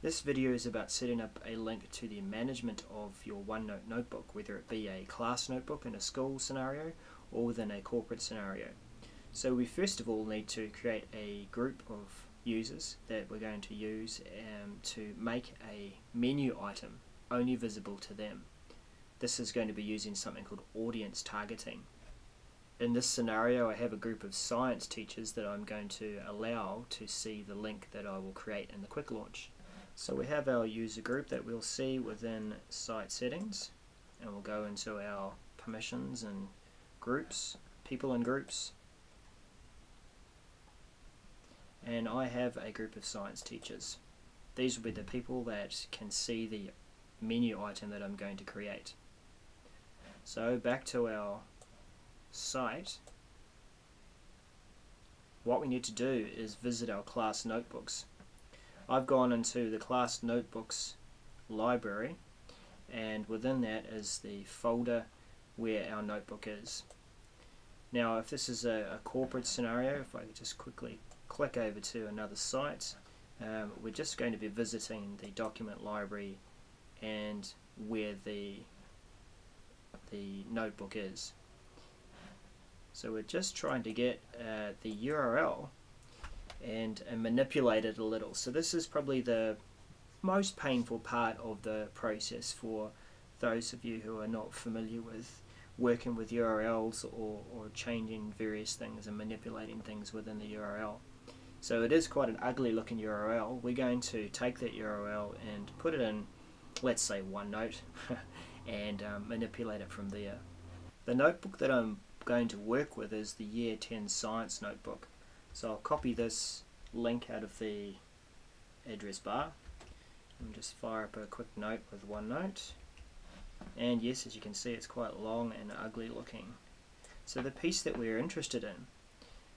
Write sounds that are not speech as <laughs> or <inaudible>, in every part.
This video is about setting up a link to the management of your OneNote notebook, whether it be a class notebook in a school scenario or within a corporate scenario. So we first of all need to create a group of users that we're going to use um, to make a menu item only visible to them. This is going to be using something called audience targeting. In this scenario I have a group of science teachers that I'm going to allow to see the link that I will create in the quick launch. So we have our user group that we'll see within site settings and we'll go into our permissions and groups, people and groups and I have a group of science teachers. These will be the people that can see the menu item that I'm going to create. So back to our site, what we need to do is visit our class notebooks. I've gone into the class notebooks library and within that is the folder where our notebook is. Now if this is a, a corporate scenario, if I just quickly click over to another site, um, we're just going to be visiting the document library and where the the notebook is. So we're just trying to get uh, the URL and, and manipulate it a little. So this is probably the most painful part of the process for those of you who are not familiar with working with URLs or, or changing various things and manipulating things within the URL. So it is quite an ugly looking URL. We're going to take that URL and put it in, let's say OneNote, <laughs> and um, manipulate it from there. The notebook that I'm going to work with is the Year 10 Science Notebook. So I'll copy this link out of the address bar and just fire up a quick note with OneNote. And yes, as you can see, it's quite long and ugly looking. So the piece that we're interested in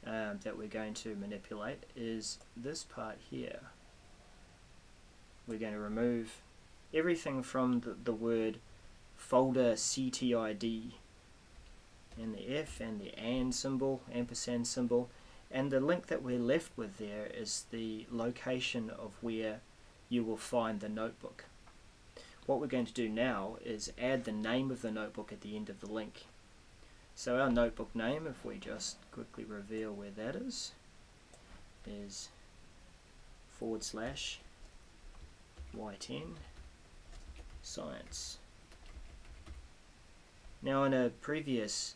um, that we're going to manipulate is this part here. We're going to remove everything from the, the word folder CTID and the F and the AND symbol, ampersand symbol, and the link that we're left with there is the location of where you will find the notebook. What we're going to do now is add the name of the notebook at the end of the link. So our notebook name, if we just quickly reveal where that is, is forward slash y10 science. Now in a previous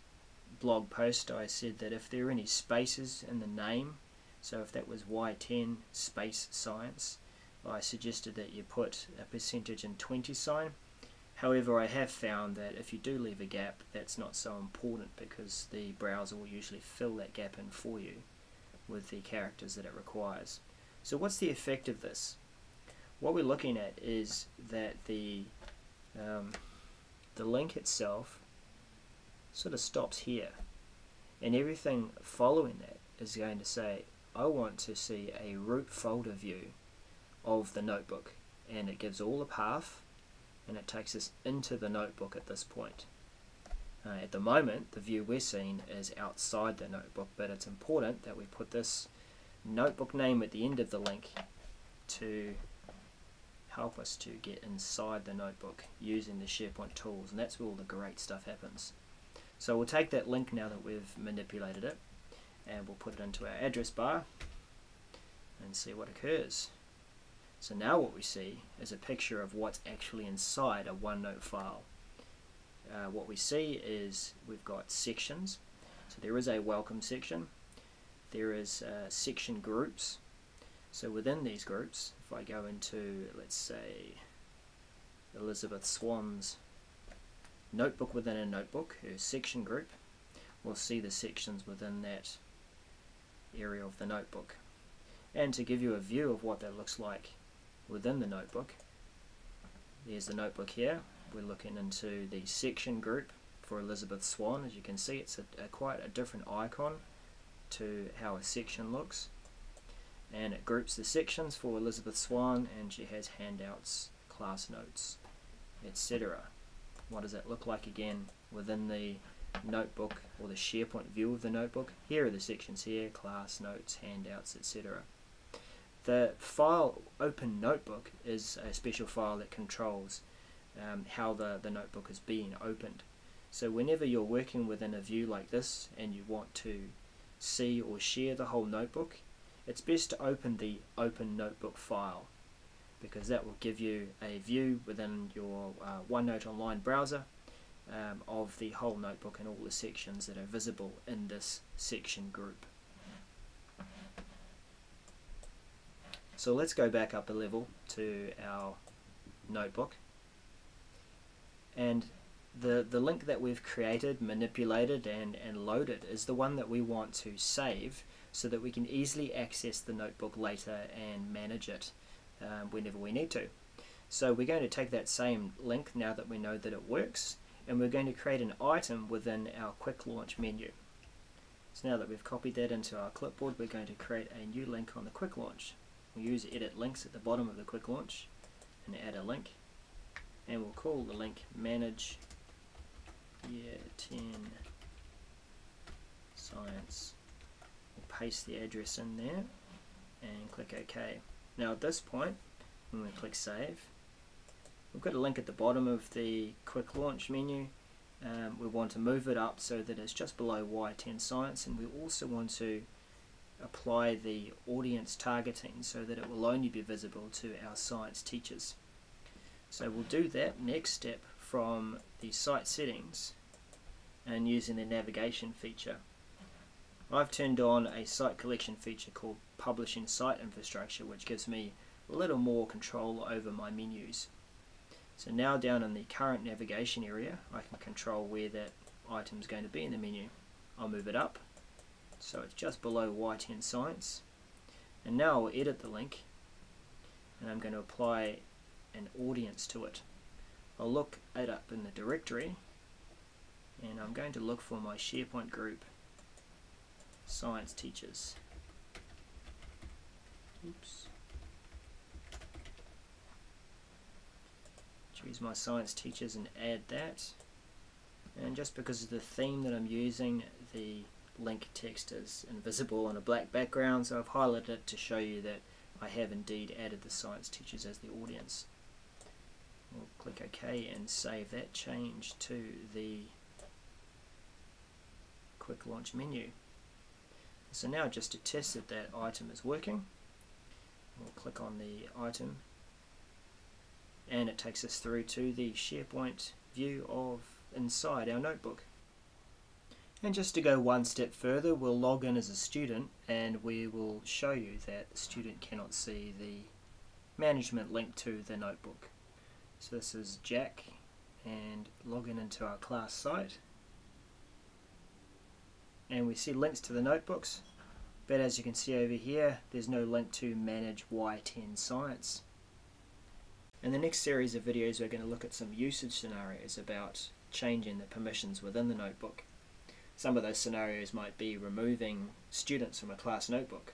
blog post I said that if there are any spaces in the name, so if that was y10 space science, I suggested that you put a percentage and 20 sign However, I have found that if you do leave a gap, that's not so important because the browser will usually fill that gap in for you with the characters that it requires. So what's the effect of this? What we're looking at is that the um, the link itself sort of stops here and everything following that is going to say I want to see a root folder view of the notebook and it gives all the path and it takes us into the notebook at this point. Uh, at the moment, the view we're seeing is outside the notebook, but it's important that we put this notebook name at the end of the link to help us to get inside the notebook using the SharePoint tools, and that's where all the great stuff happens. So we'll take that link now that we've manipulated it, and we'll put it into our address bar and see what occurs. So now what we see is a picture of what's actually inside a OneNote file. Uh, what we see is we've got sections. So there is a welcome section. There is uh, section groups. So within these groups, if I go into, let's say, Elizabeth Swan's notebook within a notebook, her section group, we'll see the sections within that area of the notebook. And to give you a view of what that looks like within the notebook. There's the notebook here. We're looking into the section group for Elizabeth Swan. As you can see, it's a, a quite a different icon to how a section looks. And it groups the sections for Elizabeth Swan, and she has handouts, class notes, etc. What does that look like again within the notebook or the SharePoint view of the notebook? Here are the sections here, class notes, handouts, etc. The file Open Notebook is a special file that controls um, how the, the notebook is being opened. So whenever you're working within a view like this and you want to see or share the whole notebook, it's best to open the Open Notebook file because that will give you a view within your uh, OneNote Online browser um, of the whole notebook and all the sections that are visible in this section group. So let's go back up a level to our notebook and the, the link that we've created, manipulated and, and loaded is the one that we want to save so that we can easily access the notebook later and manage it um, whenever we need to. So we're going to take that same link now that we know that it works and we're going to create an item within our quick launch menu. So now that we've copied that into our clipboard we're going to create a new link on the quick launch. We'll use edit links at the bottom of the quick launch and add a link and we'll call the link manage year 10 science. We'll paste the address in there and click OK. Now at this point, when we click Save, we've got a link at the bottom of the Quick Launch menu. Um, we want to move it up so that it's just below Y10 Science and we also want to apply the audience targeting so that it will only be visible to our science teachers. So we'll do that next step from the site settings and using the navigation feature. I've turned on a site collection feature called Publishing Site Infrastructure which gives me a little more control over my menus. So now down in the current navigation area I can control where that item is going to be in the menu. I'll move it up so it's just below Y10 Science and now I'll edit the link and I'm going to apply an audience to it. I'll look it up in the directory and I'm going to look for my SharePoint group science teachers. Oops. Choose my science teachers and add that. And just because of the theme that I'm using, the link text is invisible on a black background, so I've highlighted it to show you that I have indeed added the science teachers as the audience. We'll click OK and save that change to the quick launch menu. So now just to test that that item is working, we'll click on the item and it takes us through to the SharePoint view of inside our notebook. And just to go one step further, we'll log in as a student and we will show you that the student cannot see the management link to the notebook. So this is Jack and login into our class site and we see links to the notebooks but as you can see over here there's no link to manage Y10 science. In the next series of videos we're going to look at some usage scenarios about changing the permissions within the notebook. Some of those scenarios might be removing students from a class notebook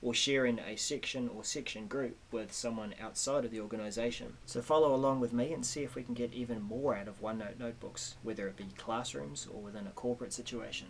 or sharing a section or section group with someone outside of the organisation. So follow along with me and see if we can get even more out of OneNote notebooks, whether it be classrooms or within a corporate situation.